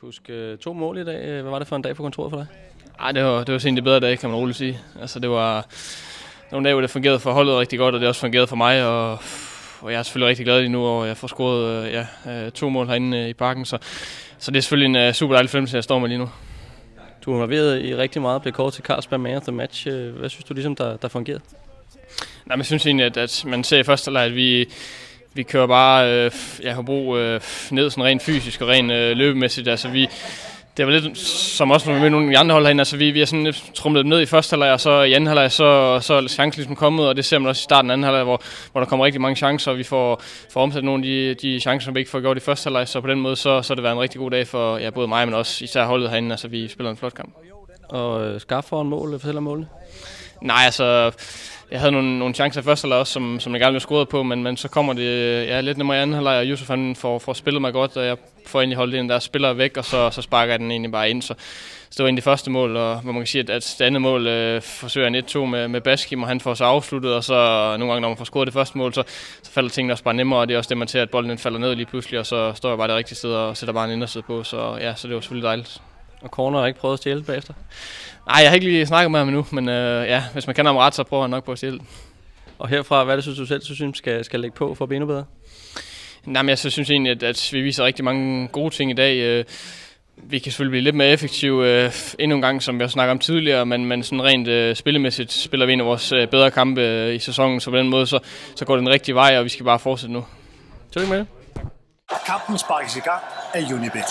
Kusk, øh, to mål i dag. Hvad var det for en dag på kontoret for dig? Ej, det var, det var egentlig bedre dag, kan man roligt sige. Altså, det var nogle dage, hvor det fungerede for holdet rigtig godt, og det også fungerede for mig, og, og jeg er selvfølgelig rigtig glad lige nu, og jeg får scoret øh, ja, øh, to mål herinde øh, i parken, så, så det er selvfølgelig en uh, super dejlig fornemmelse, jeg står med lige nu. Du er involveret i rigtig meget, blev kort til Carlsberg Man of the Match. Hvad synes du ligesom, der, der fungerede? Nej, men jeg synes egentlig, at, at man ser i første leg, at vi, vi kører bare øh, ja, Hobro øh, ned sådan rent fysisk og rent øh, løbemæssigt. Altså vi, det var lidt som også med nogle af de andre hold herinde. Altså, vi, vi har sådan lidt trumlet ned i første halvleg, og så i anden halvleg, så, så er chancen ligesom kommet, og det ser man også i starten af anden halvleg, hvor, hvor der kommer rigtig mange chancer, og vi får, får omsat nogle af de, de chancer, som vi ikke får gjort i første halvleg. Så på den måde, så, så har det været en rigtig god dag for ja, både mig, men også især holdet herinde. Altså, vi spiller en flot kamp. Og øh, skarp foran mål, fortæller målene? Nej, altså, jeg havde nogle, nogle chancer i første halvleg også, som, som jeg gerne ville score på, men, men så kommer det ja, lidt nemmere i anden halvleg, og Yusuf han får, får spillet mig godt, og jeg får egentlig holdt den der spiller væk, og så, så sparker jeg den egentlig bare ind. Så, så det var egentlig det første mål, og hvor man kan sige, at, at det andet mål øh, forsøger en 1-2 med, med Baskim, og han får så afsluttet, og så nogle gange, når man får scoret det første mål, så, så falder tingene også bare nemmere, og det er også det, man ser, at bolden falder ned lige pludselig, og så står jeg bare det rigtige sted og sætter bare en inderside på, så ja, så det var selvfølgelig dejligt. Og Corner har ikke prøvet at stjæle bagefter? Nej, jeg har ikke lige snakket med ham endnu, men øh, ja, hvis man kender ham ret, så prøver han nok på at stjæle Og herfra, hvad er det, synes du selv synes, skal, skal lægge på for at blive endnu bedre? Nej, men jeg synes egentlig, at, at vi viser rigtig mange gode ting i dag. Øh, vi kan selvfølgelig blive lidt mere effektive øh, endnu en gang, som vi har snakket om tidligere, men, men sådan rent øh, spillemæssigt spiller vi en af vores øh, bedre kampe øh, i sæsonen, så på den måde så, så går det den rigtige vej, og vi skal bare fortsætte nu. Tillykke med det. Kampen sparkes i gang af Unibet.